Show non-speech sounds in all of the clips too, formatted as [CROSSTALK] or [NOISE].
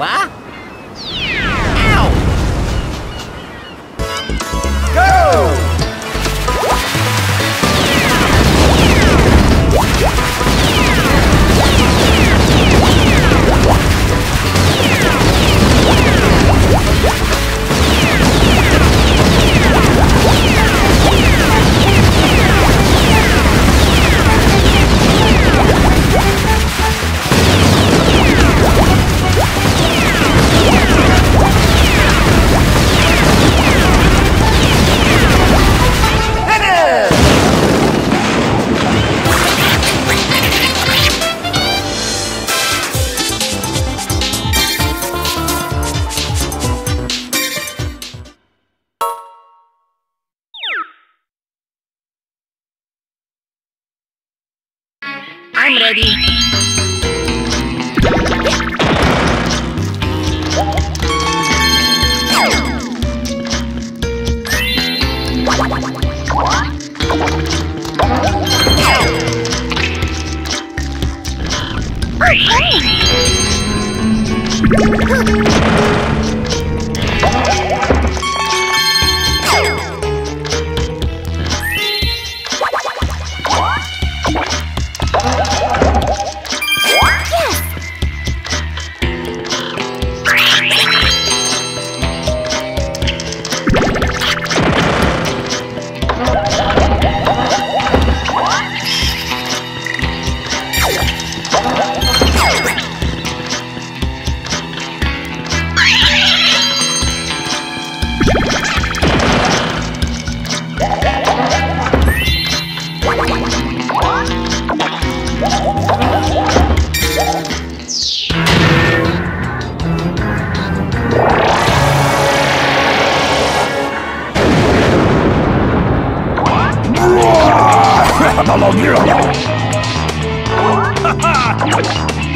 What? Ow! I'm 哈哈！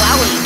Wowie,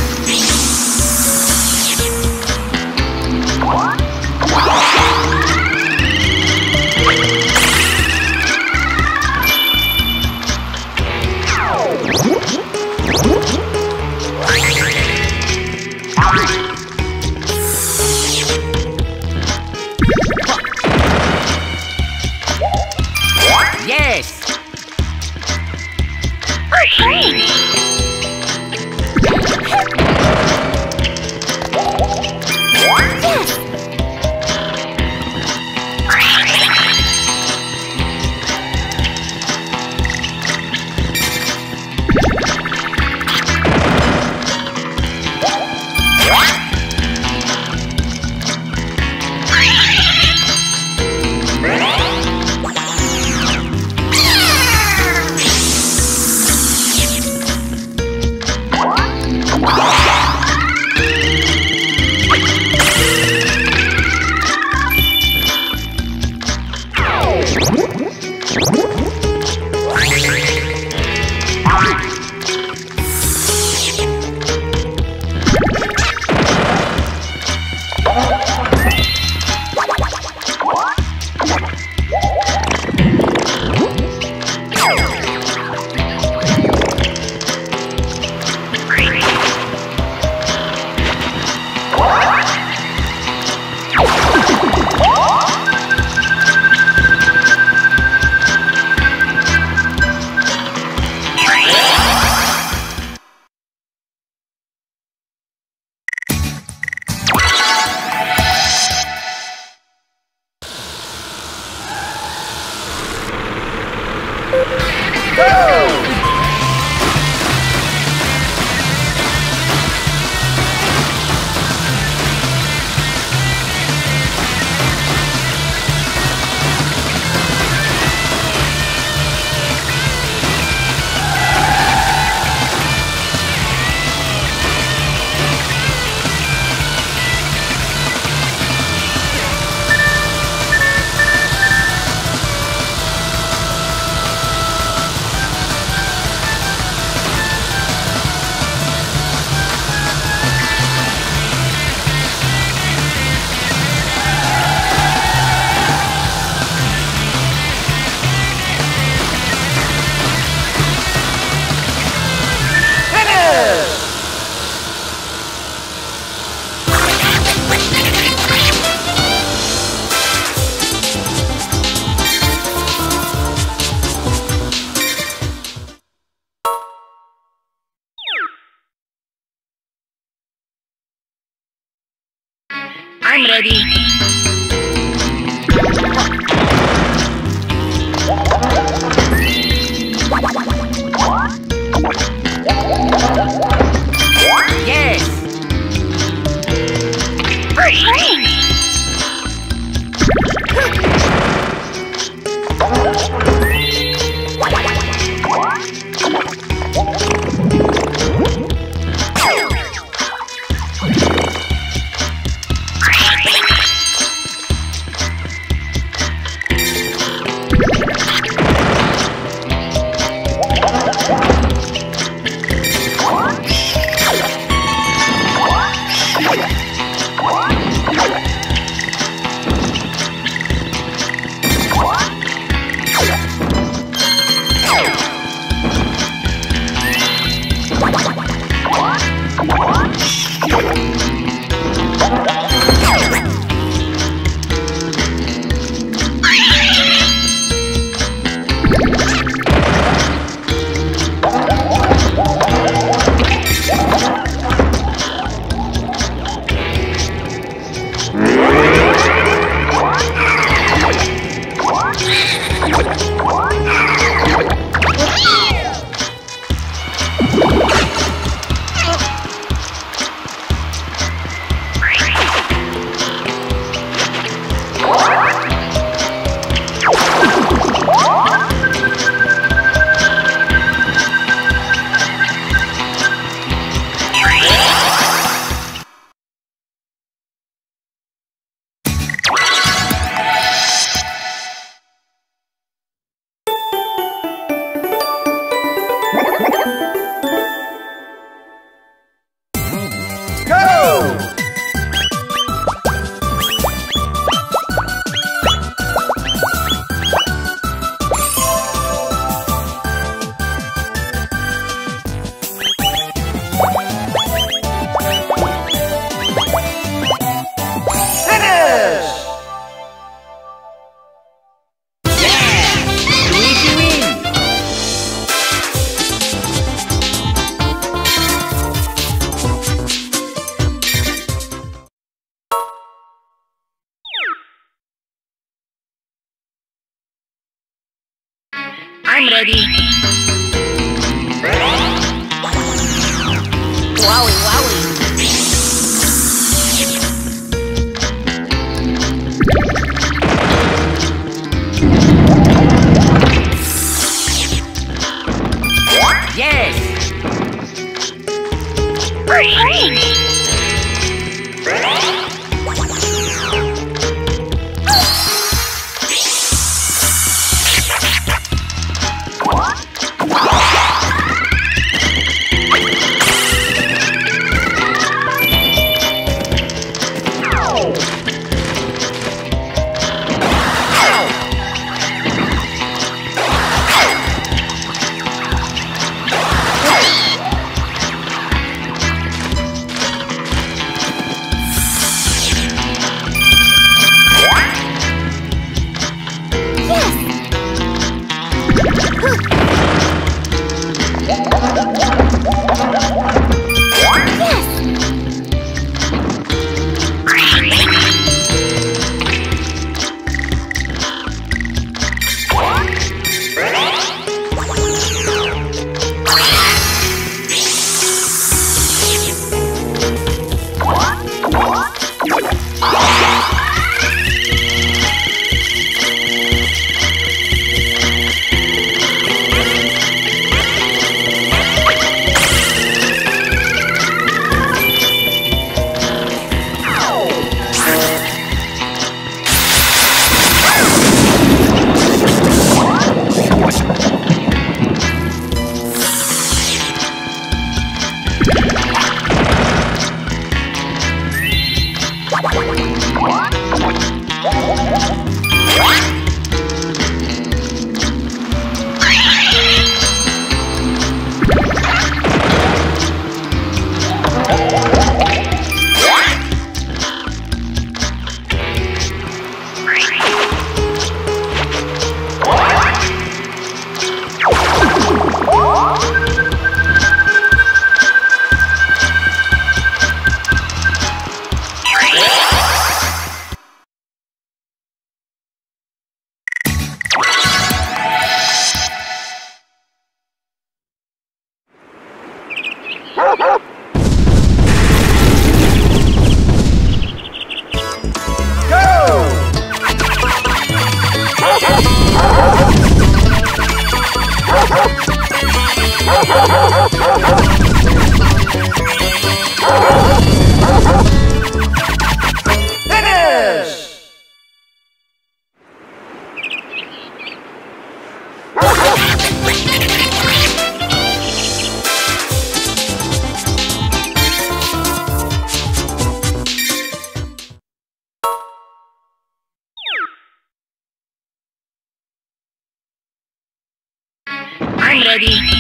Yuri.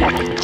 What?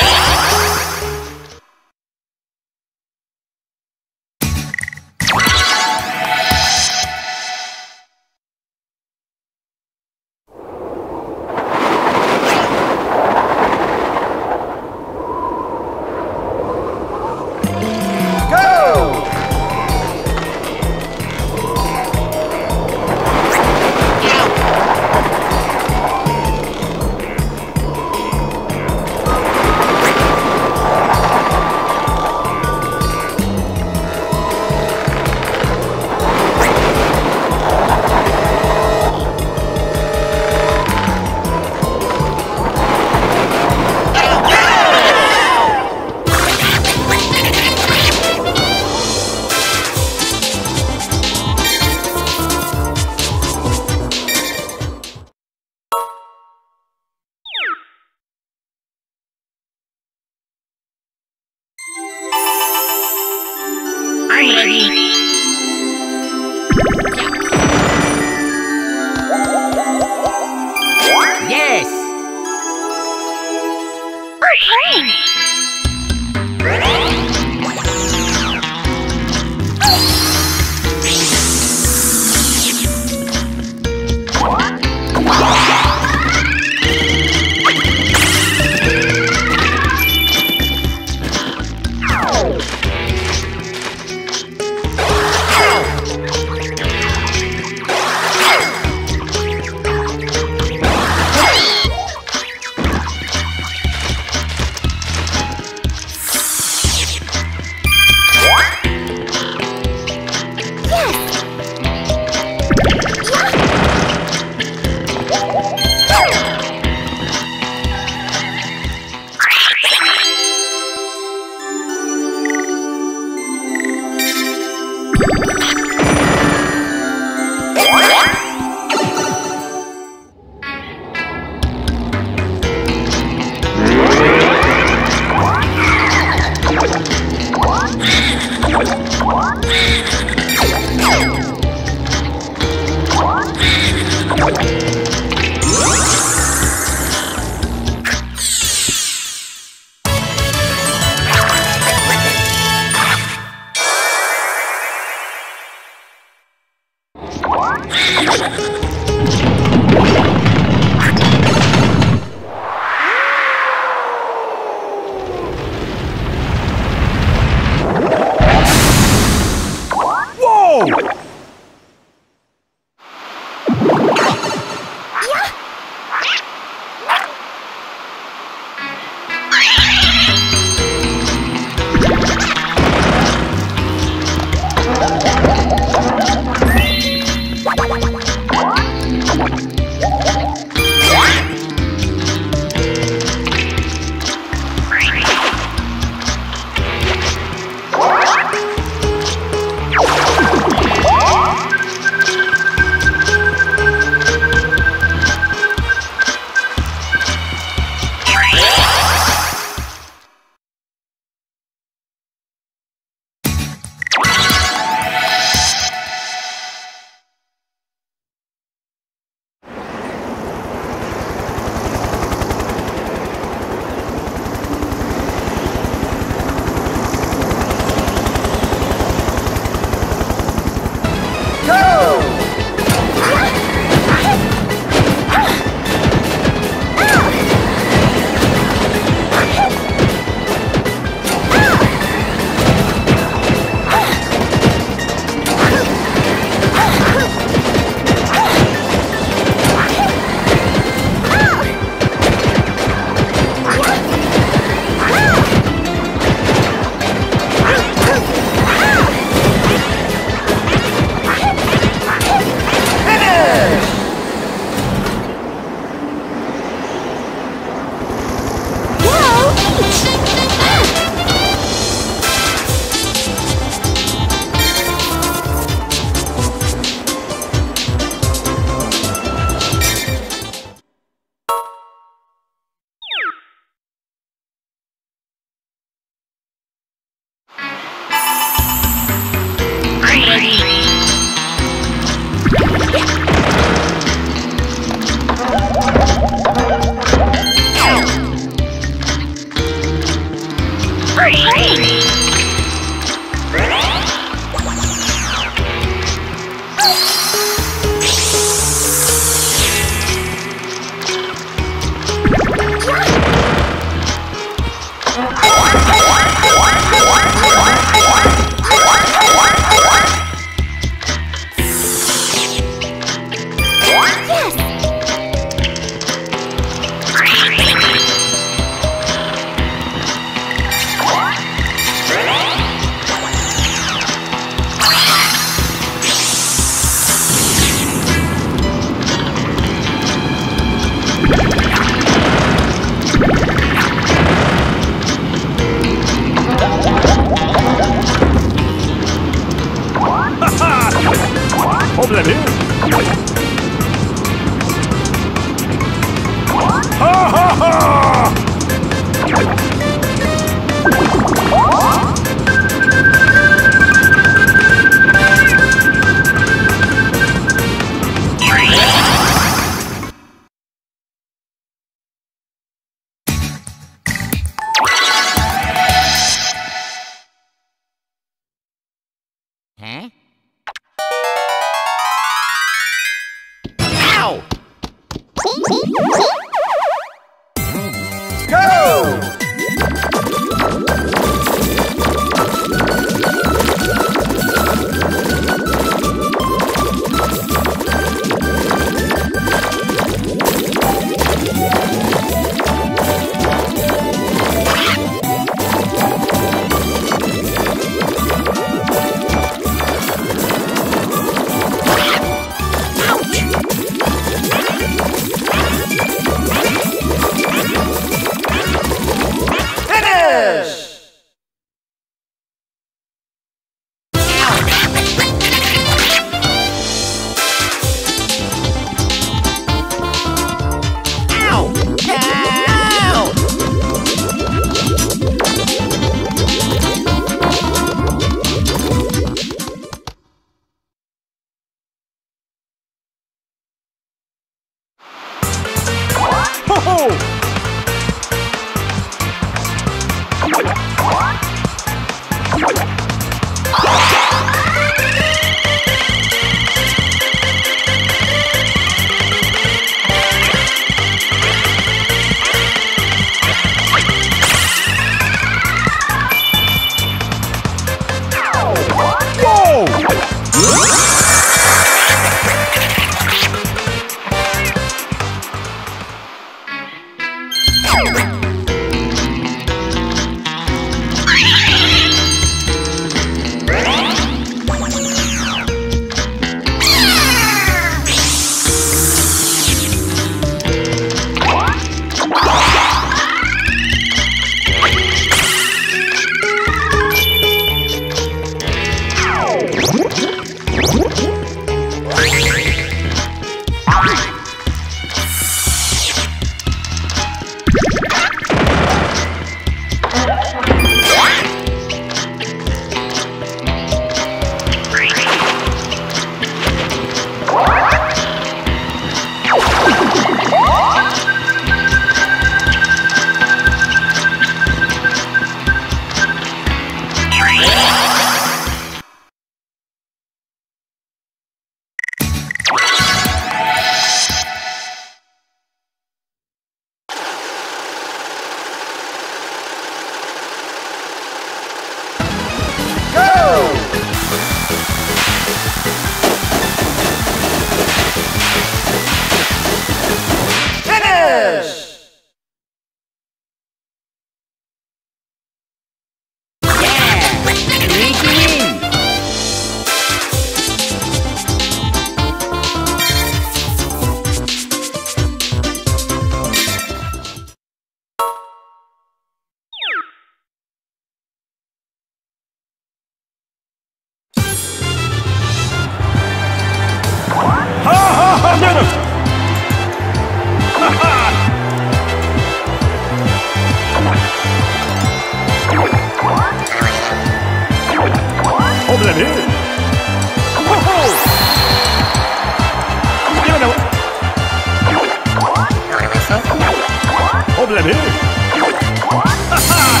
problème [LAUGHS]